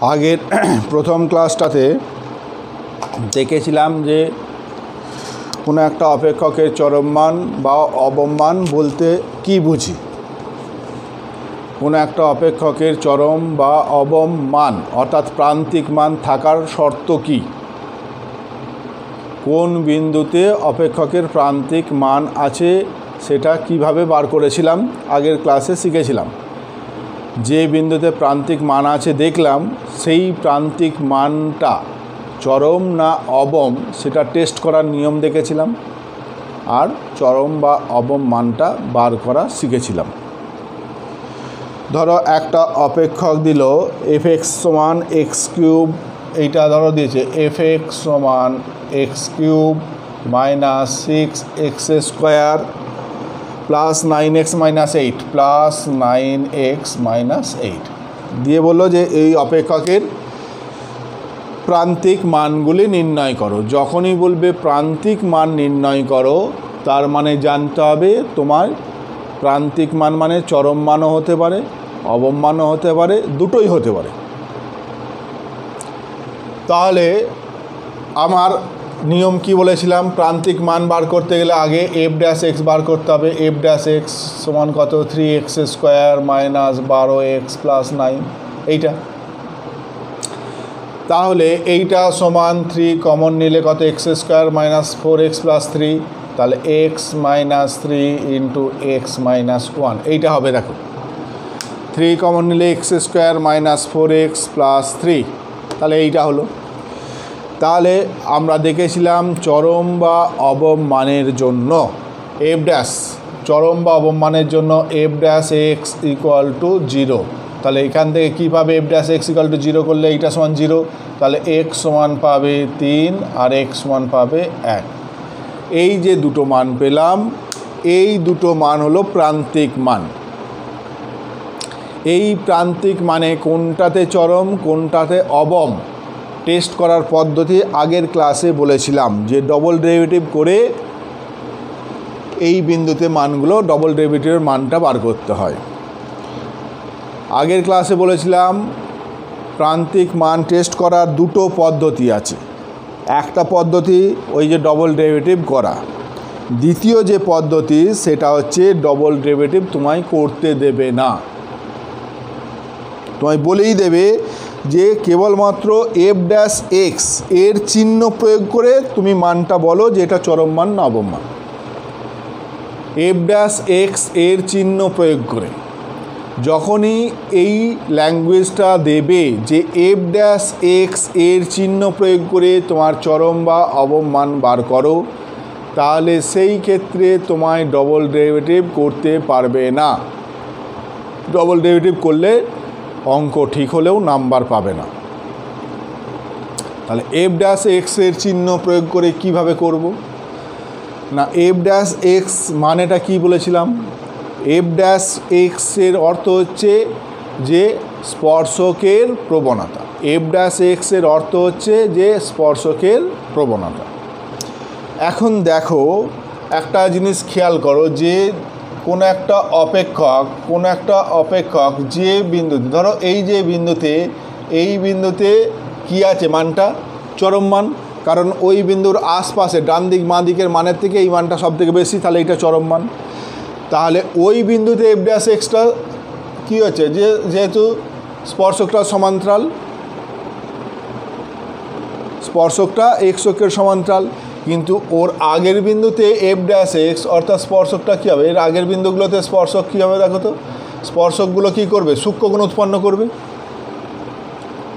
আগের প্রথম ক্লাসটাতে দেখেছিলাম যে কোনো একটা অপেক্ষকের চরমমান বা অবমান বলতে কি বুঝি? কোনো একটা অপেক্ষকের চরম বা অবম মান অর্থাৎ প্রান্তিক মান থাকার শর্ত কী? কোন বিন্দুতে অপেক্ষকের প্রান্তিক মান আছে সেটা কীভাবে বার করেছিলাম? আগের ক্লাসে শিখেছিলাম। যে বিন্দুতে প্রান্তিক মান আছে দেখলাম, সেই প্রান্তিক মানটা চরম না অবম সেটা টেস্ট করার নিয়ম দেখেছিলাম আর চরম বা অবম মানটা বার করা শিখেছিলাম। ধরো একটা অপেক্ষক দিল এফ এক্স সমান এক্স কিউব, এইটা ধরো দিয়েছে এফ এক্স সমান x cube minus six x square plus nine x minus eight plus nine x minus eight দিয়ে বলল যে, এই অপেক্ষকের প্রান্তিক মানগুলি নির্ণয় করো। যখনই বলবে প্রান্তিক মান নির্ণয় করো, তার মানে জানতে হবে তোমার প্রান্তিক মান মানে চরম মানও হতে পারে, অবম মানও হতে পারে, দুটোই হতে পারে। তাহলে আমার নিয়ম কি বলেছিলাম? প্রান্তিক মান বার করতে গেলে আগে এফ ড্যাশ এক্স বার করতে হবে। এফ ড্যাশ এক্স সমান কত? থ্রি এক্স স্কোয়ার মাইনাস বারো এক্স প্লাস নাইন এইটা। তাহলে এইটা সমান থ্রি কমন নিলে কত? X square minus four x plus three তাহলে x minus three into x minus one এইটা হবে দেখো। থ্রি কমন নিলে x square minus four x plus three তাহলে এইটা হলো। তাহলে আমরা দেখেছিলাম চরম বা অবমানের জন্য এফ ড্যাশ চরম বা অবমানের জন্য f dash x equal to zero তাহলে এখান থেকে কী পাবে f dash x equal to zero করলে এইটা সমান জিরো তাহলে এক্স সমান পাবে তিন আর এক্স সমান পাবে এক। এই যে দুটো মান পেলাম, এই দুটো মান হলো প্রান্তিক মান। এই প্রান্তিক মানে কোনটাতে চরম, কোনটাতে অবম? টেস্ট করার পদ্ধতি আগের ক্লাসে বলেছিলাম, যে ডবল ডেরিভেটিভ করে এই বিন্দুতে মানগুলো ডবল ডেরিভেটিভের মানটা বার করতে হয়। আগের ক্লাসে বলেছিলাম, প্রান্তিক মান টেস্ট করার দুটো পদ্ধতি আছে। একটা পদ্ধতি ওই যে ডবল ডেরিভেটিভ করা। দ্বিতীয় যে পদ্ধতি, সেটা হচ্ছে ডবল ডেরিভেটিভ তোমায় করতে দেবে না। তোমায় বলেই দেবে যে কেবলমাত্র এফ ড্যাশ এক্সের চিহ্ন প্রয়োগ করে তুমি মানটা বলো যে এটা চরম মান না অবম মান। এফ ড্যাশ এক্সের চিহ্ন প্রয়োগ করে। যখনই এই ল্যাঙ্গুয়েজটা দেবে যে এফ ড্যাশ এক্সের চিহ্ন প্রয়োগ করে তোমার চরম বা অবমান বার করো, তাহলে সেই ক্ষেত্রে তোমায় ডবল ডেরিভেটিভ করতে পারবে না। ডবল ডেরিভেটিভ করলে অঙ্ক ঠিক হলেও নাম্বার পাবে না। তাহলে এফ ড্যাশ এক্সের চিহ্ন প্রয়োগ করে কীভাবে করব? না এফ ড্যাশ এক্স মানেটা কি বলেছিলাম? এফ ড্যাশ এক্সের অর্থ হচ্ছে যে স্পর্শকের প্রবণতা। এফ ড্যাশ এক্সের অর্থ হচ্ছে যে স্পর্শকের প্রবণতা। এখন দেখো, একটা জিনিস খেয়াল করো যে কোনো একটা অপেক্ষক, কোনো একটা অপেক্ষক যে বিন্দুতে, ধরো এই যে বিন্দুতে, এই বিন্দুতে কি আছে মানটা? চরম মান, কারণ ওই বিন্দুর আশপাশে ডান দিক বাঁ দিকের মানের থেকে এই মানটা সব থেকে বেশি, তাহলে এটা চরম মান। তাহলে ওই বিন্দুতে এফ ড্যাশ এক্সটা কী হচ্ছে? যে যেহেতু স্পর্শকটা সমান্তরাল, স্পর্শকটা এক্স অক্ষের সমান্তরাল কিন্তু ওর আগের বিন্দুতে এফ ড্যাশ এক্স অর্থাৎ স্পর্শকটা কী হবে? এর আগের বিন্দুগুলোতে স্পর্শক কী হবে দেখো তো? স্পর্শকগুলো কী করবে? সূক্ষ্মগুণ উৎপন্ন করবে।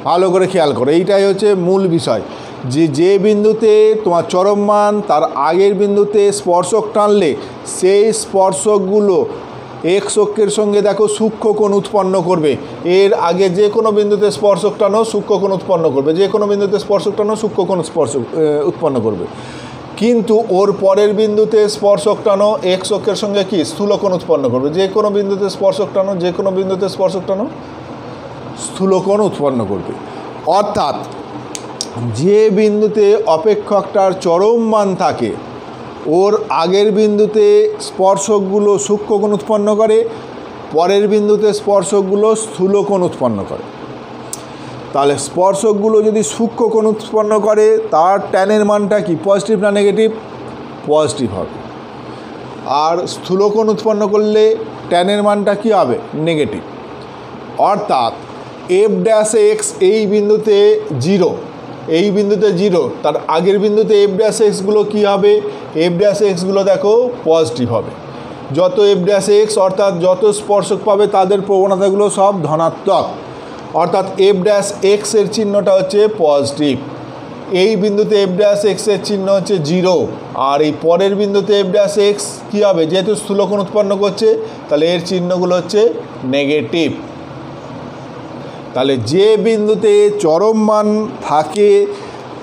ভালো করে খেয়াল করো। এইটাই হচ্ছে মূল বিষয়। যে যে বিন্দুতে তোমার চরম মান, তার আগের বিন্দুতে স্পর্শক টানলে সেই স্পর্শকগুলো এক্স অক্ষের সঙ্গে দেখো সূক্ষ্ম কোণ উৎপন্ন করবে। এর আগে যে কোনো বিন্দুতে স্পর্শক টানো, সূক্ষ্ম কোণ উৎপন্ন করবে। যে কোনো বিন্দুতে স্পর্শক টানো, সূক্ষ্ম কোণ স্পর্শ উৎপন্ন করবে। কিন্তু ওর পরের বিন্দুতে স্পর্শক টানো এক্স অক্ষের সঙ্গে কি? স্থূলকোণ উৎপন্ন করবে। যে কোনো বিন্দুতে স্পর্শক টানো, যে কোনো বিন্দুতে স্পর্শক টানো স্থূলকোণ উৎপন্ন করবে। অর্থাৎ যে বিন্দুতে অপেক্ষকটার চরম মান থাকে ওর আগের বিন্দুতে স্পর্শকগুলো সূক্ষ্মকোণ উৎপন্ন করে, পরের বিন্দুতে স্পর্শকগুলো স্থূলকোণ উৎপন্ন করে। তাহলে স্পর্শকগুলো যদি সূক্ষ্ম কোণ উৎপন্ন করে, তার ট্যানের মানটা কি? পজিটিভ না নেগেটিভ পজিটিভ হবে। আর স্থূলকোণ উৎপন্ন করলে ট্যানের মানটা কি হবে? নেগেটিভ অর্থাৎ এফ ড্যাশ এক্স এই বিন্দুতে জিরো এই বিন্দুতে জিরো, তার আগের বিন্দুতে এফ ড্যাশ এক্সগুলো কী হবে? এফ ড্যাশ এক্সগুলো দেখো পজিটিভ হবে। যত এফ ড্যাশ এক্স অর্থাৎ যত স্পর্শক পাবে, তাদের প্রবণতাগুলো সব ধনাত্মক। অর্থাৎ এফ ড্যাশ এক্সের চিহ্নটা হচ্ছে পজিটিভ এই বিন্দুতে এফ ড্যাশ এক্সের চিহ্ন হচ্ছে জিরো। আর এই পরের বিন্দুতে এফ ড্যাশ এক্স কী হবে? যেহেতু স্থূলকোণ উৎপন্ন করছে, তাহলে এর চিহ্নগুলো হচ্ছে নেগেটিভ তাহলে যে বিন্দুতে চরম মান থাকে,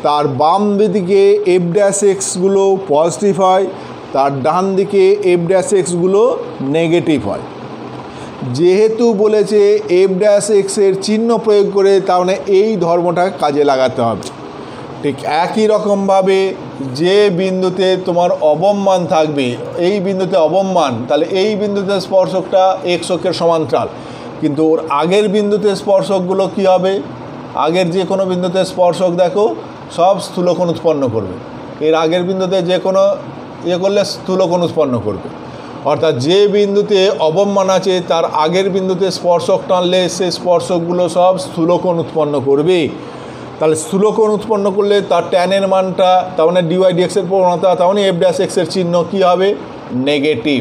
তার বাম দিকে এফ ড্যাশ এক্সগুলো পজিটিভ হয়, তার ডান দিকে এফ ড্যাশ এক্সগুলো নেগেটিভ হয়। যেহেতু বলেছে এফ ড্যাশ এক্সের চিহ্ন প্রয়োগ করে, তার মানে এই ধর্মটা কাজে লাগাতে হবে। ঠিক একই রকমভাবে যে বিন্দুতে তোমার অবমান থাকবে, এই বিন্দুতে অবমান, তাহলে এই বিন্দুতে স্পর্শকটা এক্স অক্ষের সমান্তরাল। কিন্তু ওর আগের বিন্দুতে স্পর্শকগুলো কি হবে? আগের যে কোনো বিন্দুতে স্পর্শক দেখো, সব স্থূলকোণ উৎপন্ন করবে। এর আগের বিন্দুতে যে কোনো ইয়ে করলে স্থূলকোণ উৎপন্ন করবে। অর্থাৎ যে বিন্দুতে অবমান আছে, তার আগের বিন্দুতে স্পর্শক টানলে সে স্পর্শকগুলো সব স্থূলকোণ উৎপন্ন করবে। তাহলে স্থূলকোণ উৎপন্ন করলে তার ট্যানের মানটা, তার মানে ডিওয়াই ডিএক্সের প্রবণতা, তার মানে এফ ড্যাশ এক্সের চিহ্ন কী হবে? নেগেটিভ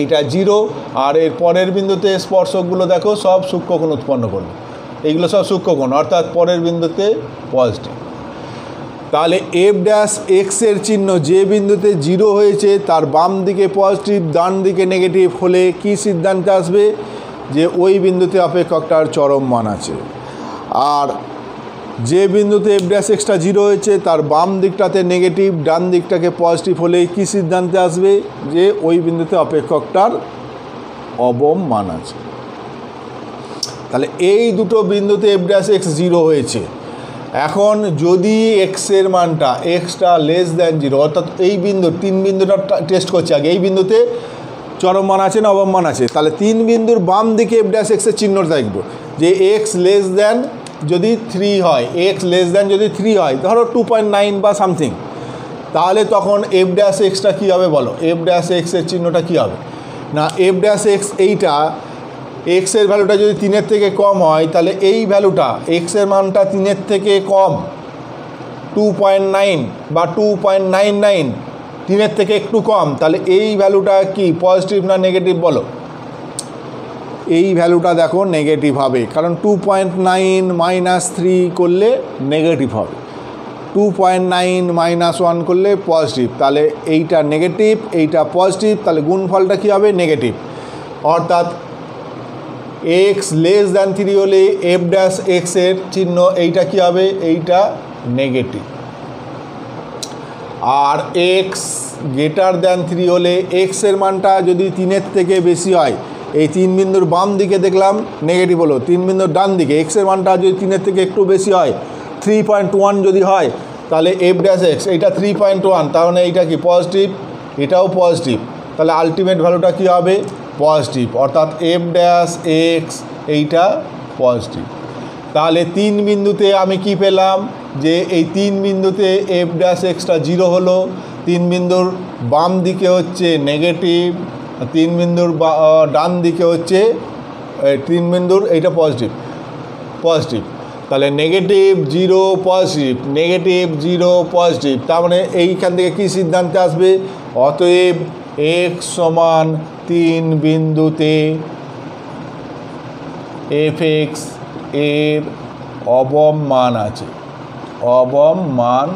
এইটা জিরো, আর এর পরের বিন্দুতে স্পর্শকগুলো দেখো, সব সূক্ষ্মকোণ উৎপন্ন করবে। এইগুলো সব সূক্ষ্মকোণ অর্থাৎ পরের বিন্দুতে পজিটিভ তাহলে এফ ড্যাশ এক্সের চিহ্ন যে বিন্দুতে জিরো হয়েছে, তার বাম দিকে পজিটিভ ডান দিকে নেগেটিভ হলে কি সিদ্ধান্তে আসবে? যে ওই বিন্দুতে অপেক্ষকটার চরম মান আছে। আর যে বিন্দুতে এফ ড্যাশ এক্সটা জিরো হয়েছে, তার বাম দিকটাতে নেগেটিভ ডান দিকটাকে পজিটিভ হলে কি সিদ্ধান্তে আসবে? যে ওই বিন্দুতে অপেক্ষকটার অবম মান আছে। তাহলে এই দুটো বিন্দুতে এফ ড্যাশ এক্স জিরো হয়েছে। এখন যদি এক্সের মানটা এক্সটা লেস দ্যান জিরো অর্থাৎ এই বিন্দু, তিন বিন্দুটা টেস্ট করছে আগে, এই বিন্দুতে চরম মান আছে না অবম মান আছে? তাহলে তিন বিন্দুর বাম দিকে এফ ড্যাশ এক্সের চিহ্ন থাকবে যে এক্স লেস দ্যান যদি থ্রি হয় এক্স লেস দ্যান যদি থ্রি হয়, ধরো টু পয়েন্ট নাইন বা সামথিং তাহলে তখন এফ ড্যাশ এক্সটা কী হবে বলো? এফ ড্যাশ এক্সের চিহ্নটা কী হবে? না এফ ড্যাশ এক্স এইটা এক্সের ভ্যালুটা যদি তিনের থেকে কম হয়, তাহলে এই ভ্যালুটা এক্সের মানটা তিনের থেকে কম টু পয়েন্ট নাইন বা টু পয়েন্ট নাইন নাইন তিনের থেকে একটু কম, তাহলে এই ভ্যালুটা কি পজিটিভ না নেগেটিভ বলো? এই ভ্যালুটা দেখো নেগেটিভ হবে। কারণ two point nine minus three করলে নেগেটিভ হবে। Two point nine minus one করলে পজিটিভ তাহলে এইটা নেগেটিভ এইটা পজিটিভ তাহলে গুণফলটা কী হবে? নেগেটিভ অর্থাৎ এক্স লেস দ্যান থ্রি হলে এফ ড্যাশ এক্সের চিহ্ন এইটা কী হবে? এইটা নেগেটিভ আর এক্স গ্রেটার দ্যান থ্রি হলে এক্সের মানটা যদি তিনের থেকে বেশি হয় এই তিন বিন্দুর বাম দিকে দেখলাম নেগেটিভ হলো। তিন বিন্দুর ডান দিকে এক্সের মানটা যদি তিনের থেকে একটু বেশি হয় থ্রি পয়েন্ট ওয়ান যদি হয়, তাহলে এফ ড্যাশ এক্স এইটা থ্রি পয়েন্ট ওয়ান তাহলে এইটা কি পজিটিভ এটাও পজিটিভ তাহলে আলটিমেট ভ্যালুটা কী হবে? পজিটিভ অর্থাৎ এফ ড্যাশ এক্স এইটা পজিটিভ তাহলে তিন বিন্দুতে আমি কি পেলাম? যে এই তিন বিন্দুতে এফ ড্যাশ এক্সটা জিরো হলো, তিন বিন্দুর বাম দিকে হচ্ছে নেগেটিভ তিন বিন্দুর ডান দিকে হচ্ছে তিন বিন্দুর, এইটা পজিটিভ পজিটিভ তাহলে negative zero positive negative zero positive তার মানে এইখান থেকে কী সিদ্ধান্তে আসবে? অতএব এক সমান তিন বিন্দুতে এফ এক্সের অবম মান আছে, অবম মান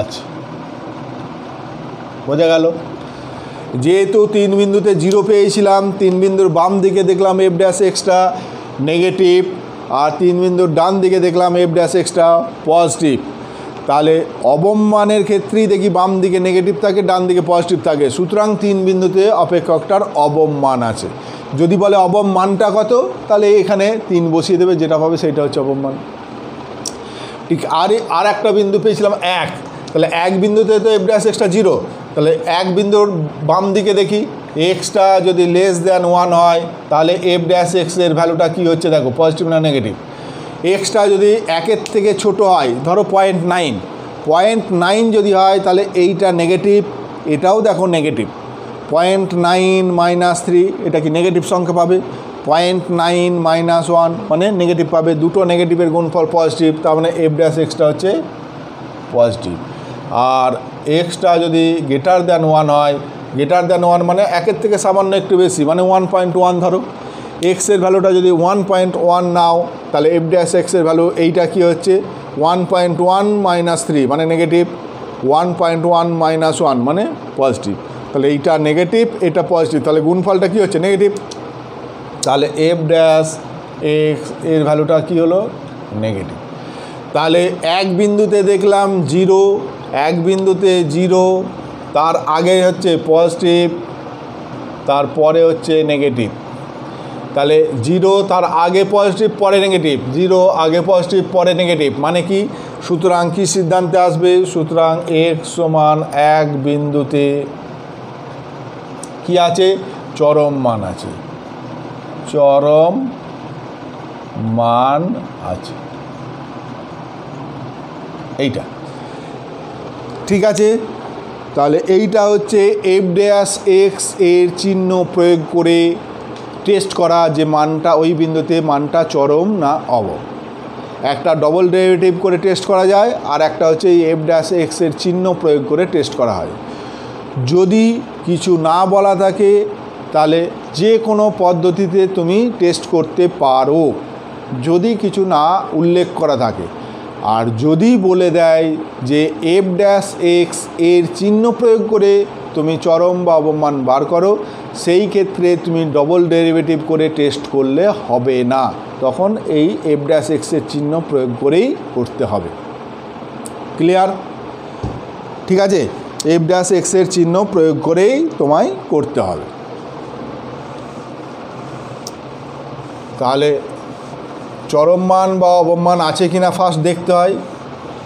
আছে। বোঝা গেল? যেহেতু তিন বিন্দুতে জিরো পেয়েছিলাম, তিন বিন্দুর বাম দিকে দেখলাম এফ ড্যাশ এক্সটা নেগেটিভ আর তিন বিন্দুর ডান দিকে দেখলাম এফ ড্যাশ এক্সটা পজিটিভ তাহলে অবমানের ক্ষেত্রেই দেখি বাম দিকে নেগেটিভ থাকে, ডান দিকে পজিটিভ থাকে। সুতরাং তিন বিন্দুতে অপেক্ষকটার অবমান আছে। যদি বলে অবমানটা কত, তাহলে এখানে তিন বসিয়ে দেবে, যেটা পাবে সেটা হচ্ছে অবমান। ঠিক আর আর একটা বিন্দু পেয়েছিলাম এক। তাহলে এক বিন্দুতে তো এফ ড্যাশ এক্সটা জিরো তাহলে এক বিন্দুর বাম দিকে দেখি এক্সটা যদি লেস দ্যান ওয়ান হয়, তাহলে এফ ড্যাশ এক্সের ভ্যালুটা কী হচ্ছে? দেখো পজিটিভ না নেগেটিভ এক্সটা যদি একের থেকে ছোট হয়, ধরো পয়েন্ট নাইন পয়েন্ট নাইন যদি হয়, তাহলে এইটা নেগেটিভ এটাও দেখো negative point nine minus three এটা কি নেগেটিভ সংখ্যা পাবে? পয়েন্ট নাইন মাইনাস ওয়ান মানে নেগেটিভ পাবে, দুটো নেগেটিভের গুণফল পজিটিভ তার মানে এফ ড্যাশ এক্সটা হচ্ছে পজিটিভ আর এক্সটা যদি গ্রেটার দ্যান ওয়ান হয় গ্রেটার দ্যান ওয়ান মানে একের থেকে সামান্য একটু বেশি মানে ওয়ান পয়েন্ট ওয়ান ধরো। এক্সের ভ্যালুটা যদি ওয়ান পয়েন্ট ওয়ান নাও, তাহলে এফ ড্যাশ এক্সের ভ্যালু এইটা কী হচ্ছে? One point one minus three মানে negative one point one minus one মানে পজিটিভ তাহলে এইটা নেগেটিভ এটা পজিটিভ তাহলে গুণফলটা কী হচ্ছে? নেগেটিভ তাহলে এফ ড্যাশ এক্সের ভ্যালুটা কী হলো? নেগেটিভ তাহলে এক বিন্দুতে দেখলাম জিরো এক বিন্দুতে জিরো, তার আগে হচ্ছে পজিটিভ তারপরে হচ্ছে নেগেটিভ। তাহলে জিরো, তার আগে পজিটিভ, পরে নেগেটিভ। জিরো, আগে পজিটিভ, পরে নেগেটিভ। মানে কি? সুতরাং কি সিদ্ধান্তে আসবে? সুতরাং এক সমান এক বিন্দুতে কি আছে? চরম মান আছে। চরম মান আছে। এইটা। ঠিক আছে? তাহলে এইটা হচ্ছে এফ ড্যাশ এক্সের চিহ্ন প্রয়োগ করে টেস্ট করা যে মানটা ওই বিন্দুতে মানটা চরম না অবম। একটা ডবল ডেরিভেটিভ করে টেস্ট করা যায় আর একটা হচ্ছে এই এফ ড্যাশ এক্সের চিহ্ন প্রয়োগ করে টেস্ট করা হয়। যদি কিছু না বলা থাকে, তাহলে যে কোনো পদ্ধতিতে তুমি টেস্ট করতে পারো। যদি কিছু না উল্লেখ করা থাকে। আর যদি বলে দেয় যে এফ ড্যাশ এক্সের চিহ্ন প্রয়োগ করে তুমি চরম বা অবমান বার করো, সেই ক্ষেত্রে তুমি ডবল ডেরিভেটিভ করে টেস্ট করলে হবে না। তখন এই এফ ড্যাশ এক্সের চিহ্ন প্রয়োগ করেই করতে হবে। ক্লিয়ার ঠিক আছে? এফ ড্যাশ এক্সের চিহ্ন প্রয়োগ করেই তোমায় করতে হবে। তাহলে চরম মান বা অবমান আছে কিনা ফার্স্ট দেখতে হয়।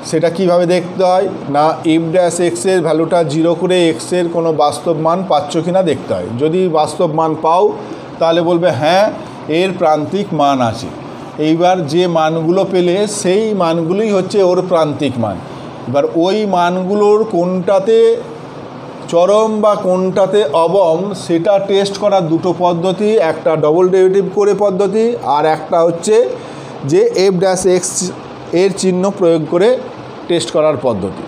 সেটা কীভাবে দেখতে হয়? না এফ ড্যাশ এক্সের ভ্যালুটা জিরো করে এক্সের কোনো বাস্তব মান পাচ্ছ কিনা দেখতে হয়। যদি বাস্তব মান পাও, তাহলে বলবে হ্যাঁ এর প্রান্তিক মান আছে। এইবার যে মানগুলো পেলে, সেই মানগুলোই হচ্ছে ওর প্রান্তিক মান। এবার ওই মানগুলোর কোনটাতে চরম বা কোনটাতে অবম, সেটা টেস্ট করার দুটো পদ্ধতি, একটা ডবল ডেরিভেটিভ করে পদ্ধতি, আর একটা হচ্ছে যে এফ ড্যাশ এক্সের চিহ্ন প্রয়োগ করে টেস্ট করার পদ্ধতি।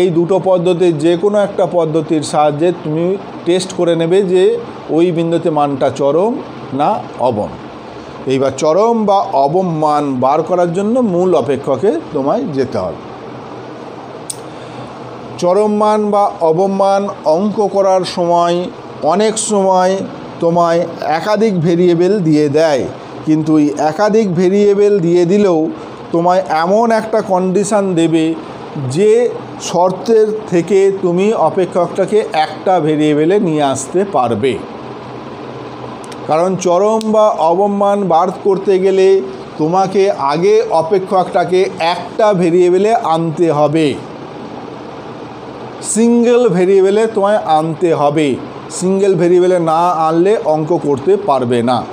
এই দুটো পদ্ধতির যে কোনো একটা পদ্ধতির সাহায্যে তুমি টেস্ট করে নেবে যে ওই বিন্দুতে মানটা চরম না অবম। এইবার চরম বা অবম মান বার করার জন্য মূল অপেক্ষকে তোমায় যেতে হবে। চরম মান বা অবমান অঙ্ক করার সময় অনেক সময় তোমায় একাধিক ভেরিয়েবল দিয়ে দেয়। কিন্তু একাধিক ভেরিয়েবল দিয়ে দিলেও তোমায় এমন একটা কন্ডিশান দেবে যে শর্তের থেকে তুমি অপেক্ষকটাকে একটা ভেরিয়েবলে নিয়ে আসতে পারবে। কারণ চরম বা অবমান বার করতে গেলে তোমাকে আগে অপেক্ষকটাকে একটা ভেরিয়েবলে আনতে হবে। সিঙ্গেল ভেরিয়েবলে তোমায় আনতে হবে। সিঙ্গেল ভেরিয়েবলে না আনলে অঙ্ক করতে পারবে না।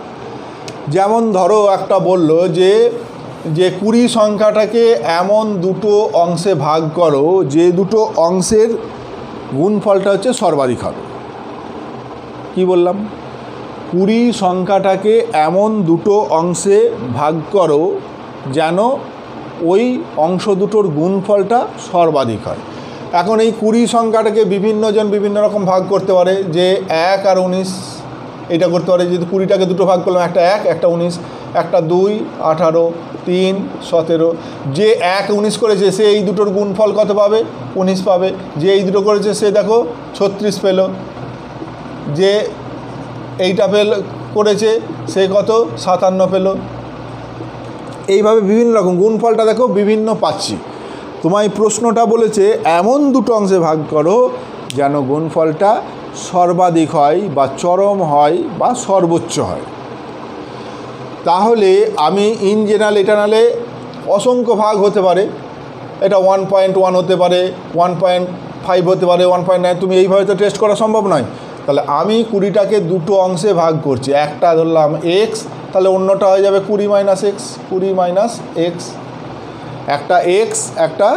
যেমন ধরো একটা বলল যে যে কুড়ি সংখ্যাটাকে এমন দুটো অংশে ভাগ করো যে দুটো অংশের গুণফলটা হচ্ছে সর্বাধিক হবে। কি বললাম? কুড়ি সংখ্যাটাকে এমন দুটো অংশে ভাগ করো যেন ওই অংশ দুটোর গুণফলটা সর্বাধিক হয়। এখন এই কুড়ি সংখ্যাটাকে বিভিন্নজন বিভিন্ন রকম ভাগ করতে পারে যে এক আর উনিশ এটা করতে পারে যদি কুড়িটাকে দুটো ভাগ করলাম, একটা এক, একটা উনিশ, একটা দুই, আঠারো, তিন, সতেরো। যে এক উনিশ করেছে, সে এই দুটোর গুণফল কত পাবে? উনিশ পাবে। যে এই দুটো করেছে, সে দেখো ছত্রিশ পেল। যে এইটা পেল করেছে, সে কত? সাতান্ন পেল। এইভাবে বিভিন্ন রকম গুণফলটা দেখো বিভিন্ন পাচ্ছি। তোমায় প্রশ্নটা বলেছে, এমন দুটো অংশে ভাগ করো যেন গুণফলটা সর্বাধিক হয় বা চরম হয় বা সর্বোচ্চ হয়। তাহলে আমি ইন জেনারেল এটা নালে অসংখ্য ভাগ হতে পারে। এটা ওয়ান পয়েন্ট ওয়ান হতে পারে ওয়ান পয়েন্ট ফাইভ হতে পারে ওয়ান পয়েন্ট নাইন তুমি এইভাবে তো টেস্ট করা সম্ভব নয়। তাহলে আমি কুড়িটাকে দুটো অংশে ভাগ করছি। একটা ধরলাম এক্স তাহলে অন্যটা হয়ে যাবে কুড়ি মাইনাস এক্স কুড়ি মাইনাস এক্স একটা এক্স একটা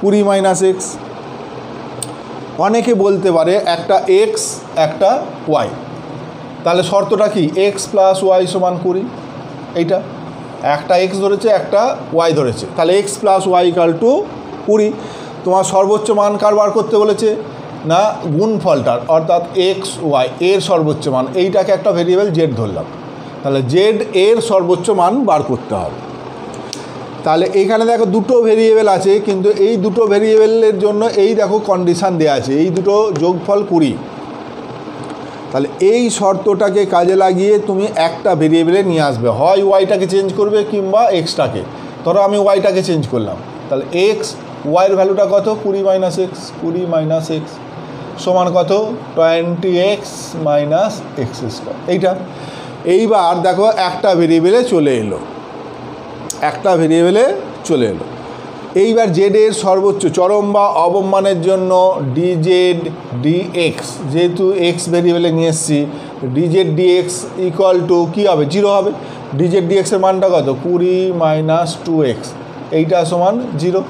কুড়ি মাইনাস এক্স অনেকে বলতে পারে একটা এক্স একটা ওয়াই তাহলে শর্তটা কি? এক্স প্লাস ওয়াই সমান কুড়ি। এইটা। একটা এক্স ধরেছে, একটা ওয়াই ধরেছে। তাহলে x plus y equal to কুড়ি। তোমার সর্বোচ্চ মান কার বার করতে বলেছে? না, গুণফলটার। অর্থাৎ এক্স ওয়াই এর সর্বোচ্চ মান। এইটাকে একটা ভেরিয়েবল জেড ধরলাম। তাহলে জেড এর সর্বোচ্চ মান বার করতে হবে। তাহলে এইখানে দেখো দুটো ভেরিয়েবল আছে, কিন্তু এই দুটো ভেরিয়েবলের জন্য এই দেখো কন্ডিশান দেওয়া আছে, এই দুটো যোগফল কুড়ি। তাহলে এই শর্তটাকে কাজে লাগিয়ে তুমি একটা ভেরিয়েবলে নিয়ে আসবে, হয় ওয়াইটাকে চেঞ্জ করবে কিংবা এক্সটাকে ধরো আমি ওয়াইটাকে চেঞ্জ করলাম, তাহলে এক্স ওয়াইয়ের ভ্যালুটা কত? কুড়ি মাইনাস এক্স কুড়ি মাইনাস এক্স সমান কত? Twenty x minus x square এইটা। এইবার দেখো একটা ভেরিয়েবলে চলে এলো। একটা ভেরিয়েবলে চলে এলো। এইবার জেডের সর্বোচ্চ চরম বা অবমানের জন্য ডিজেড ডিএক্স যেহেতু এক্স ভেরিয়েবলে নিয়ে এসেছি ডিজেড ডিএক্স ইকুয়াল টু কী হবে? জিরো হবে। ডিজেড ডিএক্সের মানটা কত? কুড়ি মাইনাস টু এক্স এইটা সমান জিরো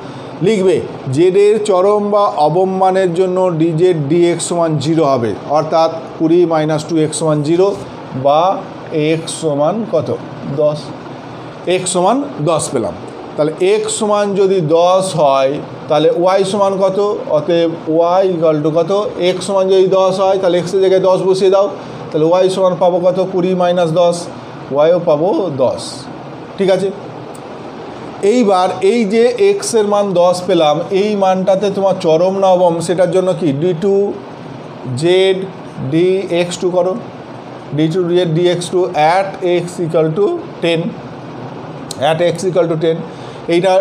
লিখবে জেডের চরম বা অবমানের জন্য ডিজেড ডিএক্স সমান জিরো হবে। অর্থাৎ কুড়ি মাইনাস টু এক্স সমান জিরো বা এক্স সমান কত? দশ। এক্স সমান দশ পেলাম। তাহলে এক্স সমান যদি দশ হয়, তাহলে ওয়াই সমান কত? অতএব ওয়াই ইকাল টু কত? এক্স সমান যদি দশ হয়, তাহলে এক্সের জায়গায় দশ বসিয়ে দাও। তাহলে ওয়াই সমান পাবো কত? কুড়ি মাইনাস দশ। ওয়াইও পাবো দশ। ঠিক আছে? এইবার এই যে এক্সের মান দশ পেলাম, এই মানটাতে তোমার চরম নবম, সেটার জন্য কি? D two z d x two করো। D two z d x two at x equal to ten at x equal to ten এইটা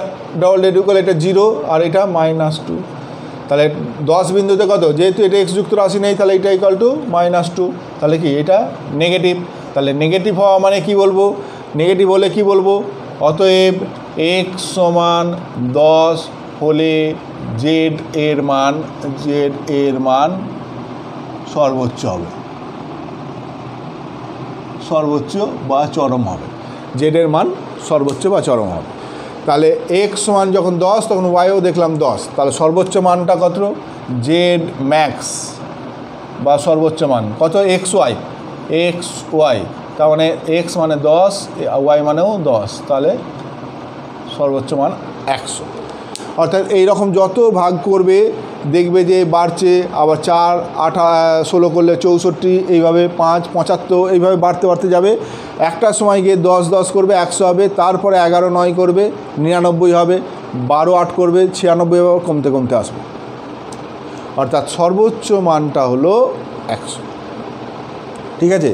ডবল ডেডিউকাল এটা জিরো আর এটা মাইনাস টু তাহলে দশ বিন্দুতে কত? যেহেতু এটা এক্স যুক্ত রাশি নেই, তাহলে এটা ইকাল টু মাইনাস টু তাহলে কি? এটা নেগেটিভ তাহলে নেগেটিভ হওয়া মানে কি বলব? নেগেটিভ হলে কি বলব? অতএব এক্স সমান দশ হলে জেড এর মান জেড এর মান সর্বোচ্চ হবে। সর্বোচ্চ বা চরম হবে। জেডের মান সর্বোচ্চ বা চরম হবে। তাহলে এক্স সমান যখন দশ, তখন ওয়াইও দেখলাম দশ। তাহলে সর্বোচ্চ মানটা কত? জেড ম্যাক্স বা সর্বোচ্চ মান। কত? এক্স ওয়াই এক্স ওয়াই তার মানে এক্স মানে দশ ওয়াই মানেও দশ। তাহলে সর্বোচ্চ মান একশো। অর্থাৎ এই রকম যত ভাগ করবে, দেখবে যে বাড়ছে, আবার চার, আঠা, ষোলো করলে চৌষট্টি, এইভাবে পাঁচ, পঁচাত্তর, এইভাবে বাড়তে বাড়তে যাবে। একটা সময় গিয়ে দশ দশ করবে, একশো হবে, তারপরে এগারো, নয় করবে, নিরানব্বই হবে, বারো, আট করবে, ছিয়ানব্বই হবে কমতে কমতে আসবে। অর্থাৎ সর্বোচ্চ মানটা হলো একশো। ঠিক আছে?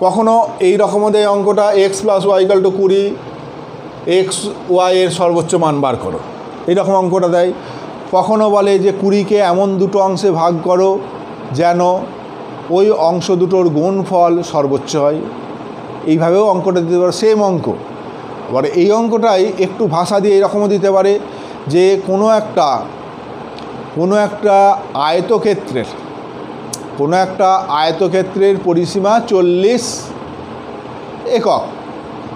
কখনো এই রকমদের অঙ্কটা x plus y equal to কুড়ি এক্স ওয়াই এর সর্বোচ্চ মান বার করো। এইরকম অঙ্কটা দেয়। কখনও বলে যে কুড়িকে এমন দুটো অংশে ভাগ করো যেন ওই অংশ দুটোর গুণফল সর্বোচ্চ হয়। এইভাবেও অঙ্কটা দিতে পারে। সেম অঙ্ক। এবার এই অঙ্কটাই একটু ভাষা দিয়ে এরকমও দিতে পারে যে কোনো একটা কোনো একটা আয়তক্ষেত্রের, কোনো একটা আয়তক্ষেত্রের পরিসীমা চল্লিশ একক,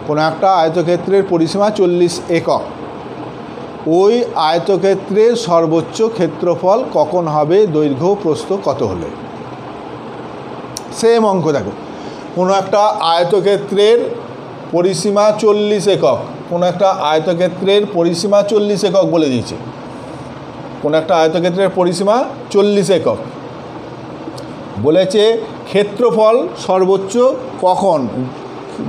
কোনো একটা আয়তক্ষেত্রের পরিসীমা চল্লিশ একক। ওই আয়তক্ষেত্রের সর্বোচ্চ ক্ষেত্রফল কখন হবে? দৈর্ঘ্য প্রস্থ কত হলে? সেম অঙ্ক দেখো। কোনো একটা আয়তক্ষেত্রের পরিসীমা চল্লিশ একক, কোনো একটা আয়তক্ষেত্রের পরিসীমা চল্লিশ একক বলে দিয়েছে। কোনো একটা আয়তক্ষেত্রের পরিসীমা চল্লিশ একক। বলেছে ক্ষেত্রফল সর্বোচ্চ কখন?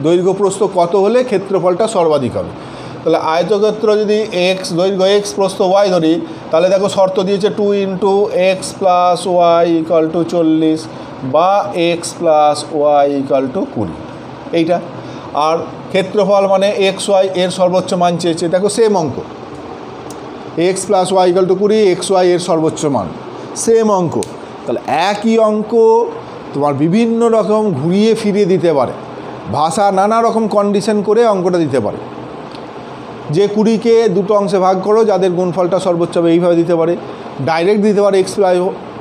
দৈর্ঘ্য প্রস্থ কত হলে ক্ষেত্রফলটা সর্বাধিক হবে? তাহলে আয়তক্ষেত্র যদি এক্স দৈর্ঘ্য এক্স প্রস্থ ওয়াই ধরি, তাহলে দেখো শর্ত দিয়েছে two into x plus y equal to চল্লিশ বা x plus y equal to কুড়ি। এইটা। আর ক্ষেত্রফল মানে এক্স ওয়াই এর সর্বোচ্চ মান চেয়েছে। দেখো সেম অঙ্ক। X plus y equal to কুড়ি এক্স ওয়াই এর সর্বোচ্চ মান। সেম অঙ্ক। তাহলে একই অঙ্ক তোমার বিভিন্ন রকম ঘুরিয়ে ফিরিয়ে দিতে পারে। ভাষা নানা রকম কন্ডিশন করে অঙ্কটা দিতে পারে। যে কুড়িকে দুটো অংশে ভাগ করো, যাদের গুণফলটা সর্বোচ্চ হবে এইভাবে দিতে পারে। ডাইরেক্ট দিতে পারে x ply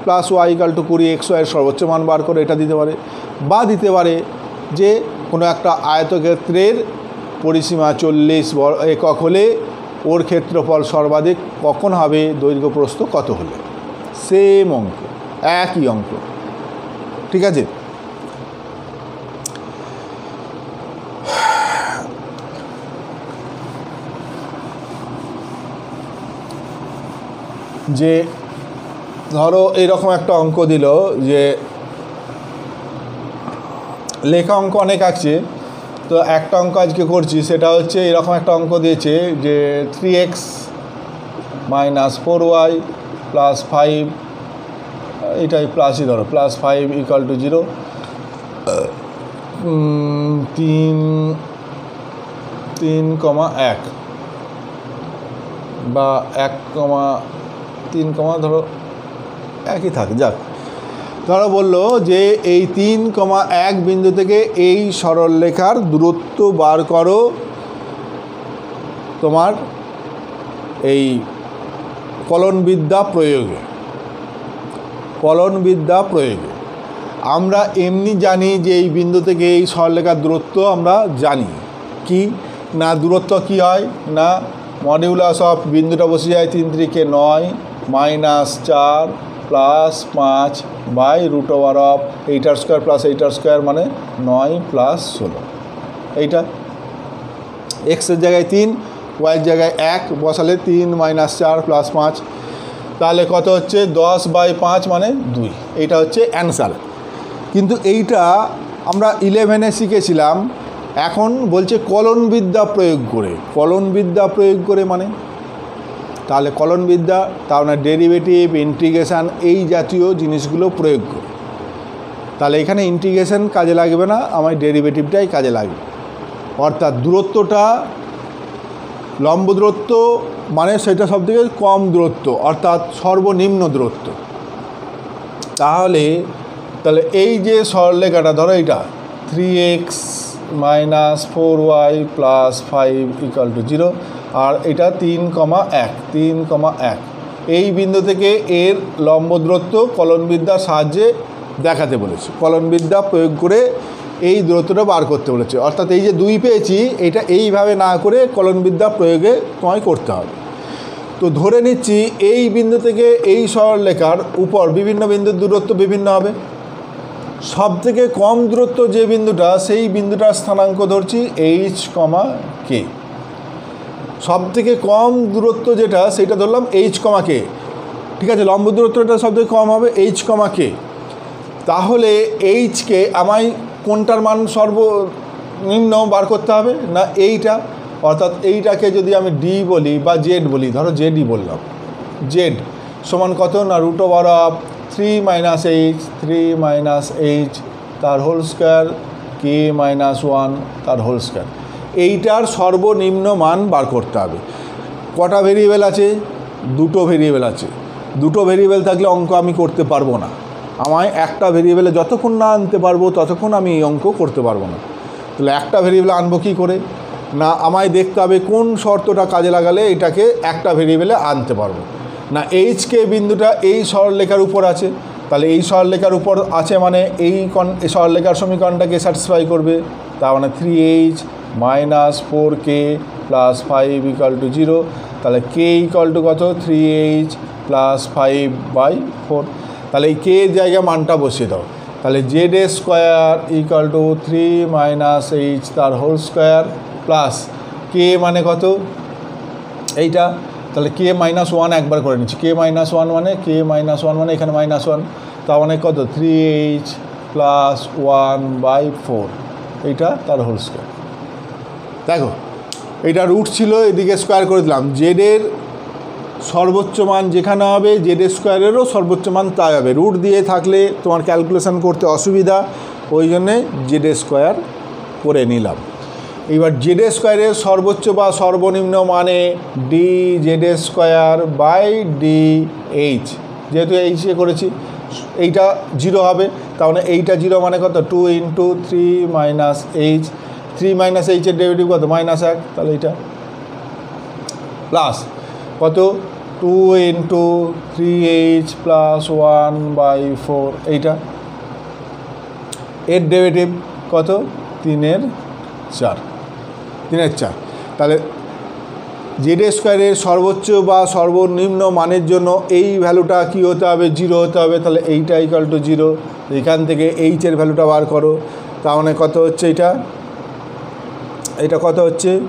plus y equal to কুড়ি এক্স ওয়াইয়ের সর্বোচ্চ মান বার করে এটা দিতে পারে। বা দিতে পারে যে কোনো একটা আয়তক্ষেত্রের পরিসীমা চল্লিশ একক হলে ওর ক্ষেত্রফল সর্বাধিক কখন হবে? দৈর্ঘ্য প্রস্থ কত হলে? সেম অঙ্ক, একই অঙ্ক। ঠিক আছে? যে ধরো এরকম একটা অঙ্ক দিল যে লেখা অঙ্ক অনেক আছে, তো একটা অঙ্ক আজকে করছি, সেটা হচ্ছে এরকম একটা অঙ্ক দিয়েছে যে three x minus four y plus five এটাই প্লাসই ধরো plus five equal to zero তিন তিন কমা এক, বা এক কমা তিন কমা, ধরো, একই থাকে, যাক। ধরো বলল যে এই তিন কমা এক বিন্দু থেকে এই সরলরেখার দূরত্ব বার করো। তোমার এই কলনবিদ্যা প্রয়োগে। কলনবিদ্যা প্রয়োগে। আমরা এমনি জানি যে এই বিন্দু থেকে এই সরলরেখার দূরত্ব আমরা জানি। কি? না দূরত্ব কি হয়? না মডিউলাস অফ বিন্দুটা বসে যায় তিন তিরিকে নয়। মাইনাস চার প্লাস পাঁচ বাই রুট ওভার অফ এইটার স্কোয়ার প্লাস এইটার স্কোয়ার মানে নয় প্লাস ষোলো। এইটা এক্সের জায়গায় তিন ওয়াইয়ের জায়গায় এক, বসালে তিন মাইনাস চার প্লাস পাঁচ। তাহলে কত হচ্ছে? দশ বাই পাঁচ মানে দুই। এইটা হচ্ছে অ্যান্সার। কিন্তু এইটা আমরা ইলেভেনে শিখেছিলাম। এখন বলছে কলনবিদ্যা প্রয়োগ করে। কলনবিদ্যা প্রয়োগ করে মানে? তাহলে কলনবিদ্যা তার মানে ডেরিভেটিভ ইন্টিগ্রেশান এই জাতীয় জিনিসগুলো প্রয়োগ করে। তাহলে এখানে ইন্টিগ্রেশন কাজে লাগবে না, আমার ডেরিভেটিভটাই কাজে লাগবে। অর্থাৎ দূরত্বটা লম্ব দূরত্ব মানে সেটা সবথেকে কম দূরত্ব, অর্থাৎ সর্বনিম্ন দূরত্ব। তাহলে তাহলে এই যে সরলরেখাটা, ধরো এইটা three x minus four y plus five equal to zero আর এটা তিন কমা এক, তিন কমা এক। এই বিন্দু থেকে এর লম্ব দূরত্ব কলনবিদ্যার সাহায্যে দেখাতে বলেছে। কলনবিদ্যা প্রয়োগ করে এই দূরত্বটা বার করতে বলেছে। অর্থাৎ এই যে দুই পেয়েছি, এটা এইভাবে না করে কলনবিদ্যা প্রয়োগে তোমায় করতে হবে। তো ধরে নিচ্ছি এই বিন্দু থেকে এই সরলরেখার উপর বিভিন্ন বিন্দুর দূরত্ব বিভিন্ন হবে। সব থেকে কম দূরত্ব যে বিন্দুটা, সেই বিন্দুটার স্থানাঙ্ক ধরছি এইচ কমা কে সব থেকে কম দূরত্ব যেটা, সেটা ধরলাম এইচ কমা কে ঠিক আছে, লম্ব দূরত্বটা সব থেকে কম হবে এইচ কমা কে তাহলে এইচকে আমায় কোনটার মান সর্বনিম্ন বার করতে হবে না এইটা? অর্থাৎ এইটাকে যদি আমি ডি বলি বা জেড বলি, ধরো জেডই বললাম। জেড সমান কত? না root over of three minus h three minus h তার whole square k minus one তার হোল স্কোয়ার এইটার সর্বনিম্ন মান বার করতে হবে। কটা ভেরিয়েবল আছে? দুটো ভেরিয়েবল আছে। দুটো ভেরিয়েবল থাকলে অঙ্ক আমি করতে পারব না। আমায় একটা ভেরিয়েবলে যতক্ষণ না আনতে পারব, ততক্ষণ আমি এই অঙ্ক করতে পারব না। তাহলে একটা ভেরিয়েবল আনব কী করে? না, আমায় দেখতে হবে কোন শর্তটা কাজে লাগালে এটাকে একটা ভেরিয়েবলে আনতে পারব। না এইচ কে বিন্দুটা এই সরলরেখার উপর আছে। তাহলে এই সরলরেখার উপর আছে মানে এই কন, এই সরলরেখার সমীকরণটাকে স্যাটিসফাই করবে। তার মানে three h minus four k plus five equal to zero তাহলে কে ইকাল টু কত? Three h plus five by four তাহলে এই কে জায়গায় মানটা বসিয়ে দাও। তাহলে Z A square equal to three minus h তার হোল স্কোয়ার প্লাস কে মানে কত? এইটা তাহলে কে মাইনাস ওয়ান একবার করে নিচ্ছি। কে মাইনাস ওয়ান মানে কে মাইনাস ওয়ান মানে এখানে মাইনাস ওয়ান তার মানে কত? Three h plus one by four এইটা তার হোল স্কোয়ার দেখো, এটা রুট ছিল, এদিকে স্কোয়ার করে দিলাম। জেডের সর্বোচ্চ মান যেখানে হবে জেড স্কোয়ারেরও সর্বোচ্চ মান তাই হবে। রুট দিয়ে থাকলে তোমার ক্যালকুলেশন করতে অসুবিধা, ওই জন্যে জেড স্কোয়ার করে নিলাম। এবার জেড স্কোয়ারের সর্বোচ্চ বা সর্বনিম্ন মানে d z square by d h যেহেতু এইচ এ করেছি, এইটা জিরো হবে তাহলে এইটা জিরো মানে কত? Two into three minus h three minus এইচের derivative কত? মাইনাস এক, তাহলে এইটা প্লাস কত? Two into three h plus one by four এইটা। এর ডেরিভেটিভ কত? তিনের চার। তিনের চার। তাহলে জেড স্কোয়ারের সর্বোচ্চ বা সর্বনিম্ন মানের জন্য এই ভ্যালুটা কি হতে হবে? জিরো হতে হবে। তাহলে এইটা ইকাল টু জিরো এখান থেকে এইচের ভ্যালুটা বার করো। তার মানে কত হচ্ছে এটা? এটা কত হচ্ছে?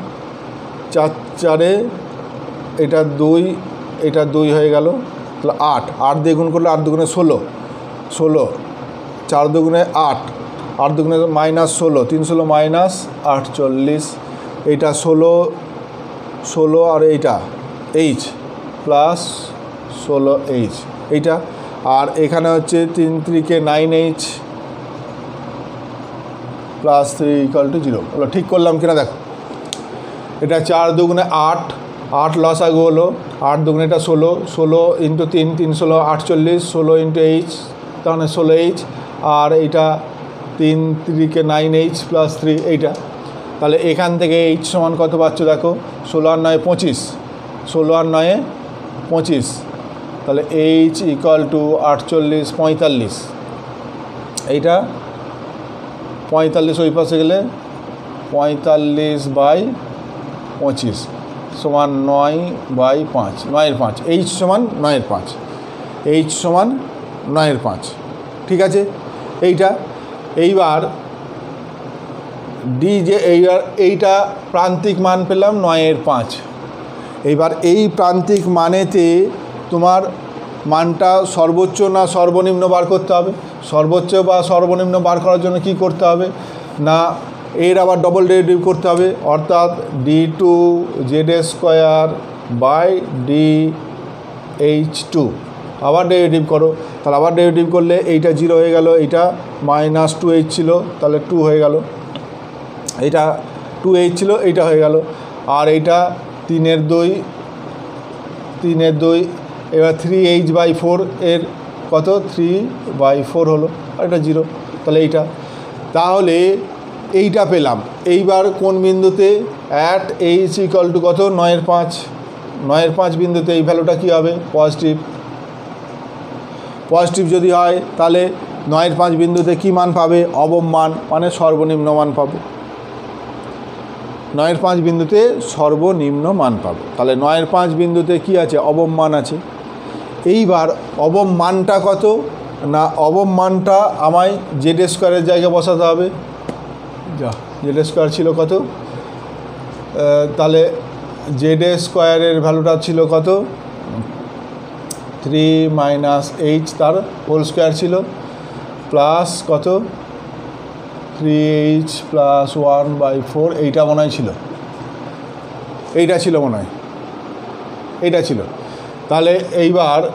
চার, চারে এটা দুই এটা দুই হয়ে গেল। তাহলে আট। আট দিয়ে গুণ করলে আট দুগুণে ষোলো। ষোলো। চার দুগুণে আট। আট দুগুণে মাইনাস ষোলো। তিন ষোলো মাইনাস আটচল্লিশ। এইটা ষোলো ষোলো আর এইটা, এইচ প্লাস ষোলো এইচ, এইটা। আর এখানে হচ্ছে তিন ত্রিকে nine h plus three equal to zero হলো ঠিক করলাম কিনা দেখো। এটা চার দুগুণে আট আট লস লসাগু হলো, আট দুগুণে এটা ষোলো ষোলো ইন্টু তিন তিন ষোলো, আটচল্লিশ, ষোলো ইন্টু এইচ তার মানে ষোলো এইচ আর এইটা তিন থ্রিকে নাইন এইচ প্লাস থ্রি এইটা। তাহলে এখান থেকে এইচ সমান কত পাচ্ছ দেখো? ষোলো আর নয় পঁচিশ। ষোলো আর নয়ে পঁচিশ। তাহলে এইচ ইকাল টু আটচল্লিশ, পঁয়তাল্লিশ। এইটা পঁয়তাল্লিশ ওই পাশে গেলে পঁয়তাল্লিশ বাই পঁচিশ সমান নয় বাই পাঁচ, নয়ের পাঁচ। এইচ সমান নয়ের পাঁচ। এইচ সমান নয়ের পাঁচ। ঠিক আছে? এইটা। এইবার ডি যে এইটা প্রান্তিক মান পেলাম নয়ের পাঁচ। এইবার এই প্রান্তিক মানেতে তোমার মানটা সর্বোচ্চ না সর্বনিম্ন বার করতে হবে? সর্বোচ্চ বা সর্বনিম্ন বার করার জন্য কি করতে হবে? না, এর আবার ডবল ডেরিভেটিভ করতে হবে। অর্থাৎ d two z square by d h two আবার ডেরিভেটিভ করো। তাহলে আবার ডেরিভেটিভ করলে এইটা জিরো হয়ে গেল, এইটা মাইনাস টু এইচ ছিল, তাহলে টু হয়ে গেল। এইটা টু এইচ ছিল, এইটা হয়ে গেল। আর এইটা তিনের দুই তিনের দুই, এবার থ্রি এইচ বাই ফোর এর কত? থ্রি বাই ফোর হলো, আর এটা জিরো তাহলে এইটা। তাহলে এইটা পেলাম। এইবার কোন বিন্দুতে? অ্যাট এইচ ইকাল টু কত? নয়ের পাঁচ। নয়ের পাঁচ বিন্দুতে এই ভ্যালুটা কী হবে? পজিটিভ পজিটিভ যদি হয়, তাহলে নয়ের পাঁচ বিন্দুতে কী মান পাবে? অবম মান মানে সর্বনিম্ন মান পাবে। নয়ের পাঁচ বিন্দুতে সর্বনিম্ন মান পাবে। তাহলে নয়ের পাঁচ বিন্দুতে কি আছে? অবম মান আছে। এইবার অবম মানটা কত? না, অবম মানটা আমায় জেড স্কোয়ারের জায়গায় বসাতে হবে। যা জেড স্কোয়ার ছিল কত? তাহলে জেড স্কোয়ারের ভ্যালুটা ছিল কত? থ্রি মাইনাস এইচ তার হোল স্কোয়ার ছিল। প্লাস কত? Three h plus one by four এইটা মনে হয় ছিল। এইটা ছিল মনে হয়। এইটা ছিল। তাহলে এইবার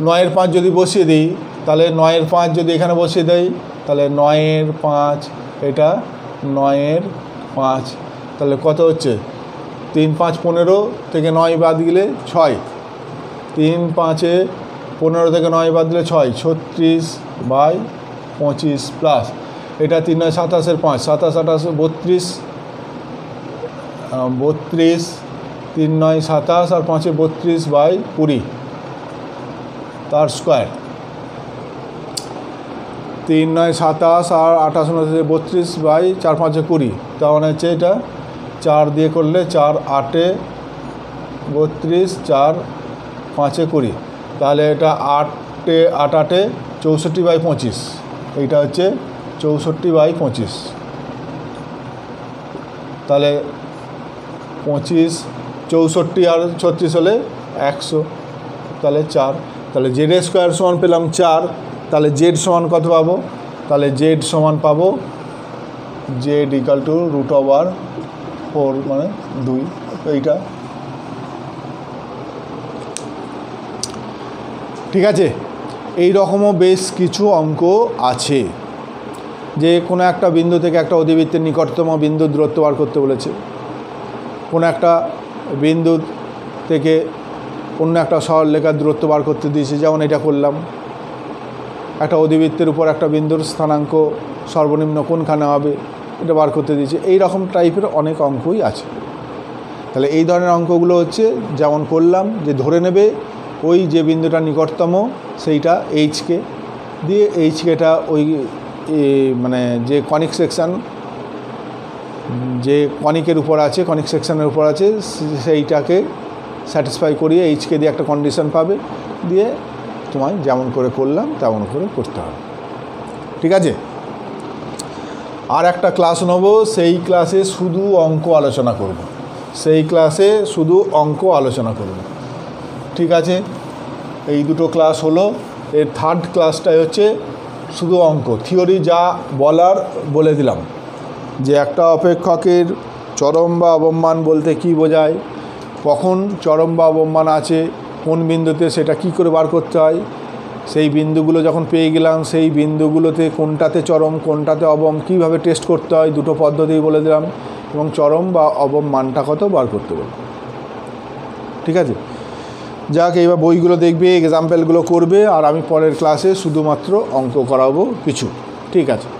নয়ের পাঁচ যদি বসিয়ে দিই, তাহলে নয়ের পাঁচ যদি এখানে বসিয়ে দেই, তাহলে নয়ের পাঁচ, এটা নয়ের পাঁচ। তাহলে কত হচ্ছে? তিন পাঁচ পনেরো থেকে নয় বাদ গেলে ছয়। তিন পাঁচে পনেরো থেকে নয় বাদ দিলে ছয়, ছত্রিশ বাই পঁচিশ প্লাস এটা তিন নয়, সাতাশের পাঁচ। সাতাশ, আঠাশ, বত্রিশ বত্রিশ, তিন নয়, সাতাশ, আর পাঁচে বত্রিশ বাই কুড়ি। তার স্কোয়ার। তিন নয়, সাতাশ, আর আঠাশ, উনত্রিশ বত্রিশ বাই চার, পাঁচে কুড়ি। তার মানে হচ্ছে এটা চার দিয়ে করলে চার, আটে বত্রিশ, চার, পাঁচে কুড়ি। তাহলে এটা আটে, আট, আটে, চৌষট্টি বাই পঁচিশ। এইটা হচ্ছে চৌষট্টি বাই পঁচিশ। তাহলে পঁচিশ, চৌষট্টি আর ছত্রিশ হলে একশো, তাহলে চার। তাহলে জেড স্কোয়ার সমান পেলাম চার, তাহলে জেড সমান কত পাবো? তাহলে জেড সমান পাবো z equal to root over four মানে দুই, এইটা। ঠিক আছে? এই রকমও বেশ কিছু অঙ্ক আছে। যে কোনো একটা বিন্দু থেকে একটা অধিবৃত্তের নিকটতম বিন্দু দূরত্ব বার করতে বলেছে। কোনো একটা বিন্দু থেকে অন্য একটা সরলরেখার দূরত্ব বার করতে দিয়েছে, যেমন এটা করলাম। একটা অধিবৃত্তের উপর একটা বিন্দুর স্থানাঙ্ক সর্বনিম্ন কোনখানে হবে, এটা বার করতে দিয়েছে। এই রকম টাইপের অনেক অঙ্কই আছে। তাহলে এই ধরনের অঙ্কগুলো হচ্ছে, যেমন করলাম, যে ধরে নেবে ওই যে বিন্দুটা নিকটতম, সেইটা এইচকে দিয়ে এইচকেটা ওই মানে যে কনিক সেকশান যে কনিকের উপর আছে কনিক সেকশানের উপর আছে সেইটাকে স্যাটিসফাই করিয়ে এইচকে দিয়ে একটা কন্ডিশন পাবে, দিয়ে তোমায় যেমন করে করলাম, তেমন করে করতে হবে। ঠিক আছে? আর একটা ক্লাস নেব, সেই ক্লাসে শুধু অঙ্ক আলোচনা করব। সেই ক্লাসে শুধু অঙ্ক আলোচনা করব। ঠিক আছে? এই দুটো ক্লাস হলো, এর থার্ড ক্লাসটাই হচ্ছে শুধু অঙ্ক থিওরি যা বলার বলে দিলাম। যে একটা অপেক্ষকের চরম বা অবমান বলতে কি বোঝায়, কখন চরম বা অবমান আছে, কোন বিন্দুতে সেটা কি করে বার করতে হয়, সেই বিন্দুগুলো যখন পেয়ে গেলাম, সেই বিন্দুগুলোতে কোনটাতে চরম, কোনটাতে অবম, কীভাবে টেস্ট করতে হয়, দুটো পদ্ধতি বলে দিলাম এবং চরম বা অবম মানটা কত বার করতে বললাম ঠিক আছে? যাক, এইবার বইগুলো দেখবে এক্সাম্পলগুলো করবে, আর আমি পরের ক্লাসে শুধুমাত্র অঙ্ক করাবো কিছু। ঠিক আছে?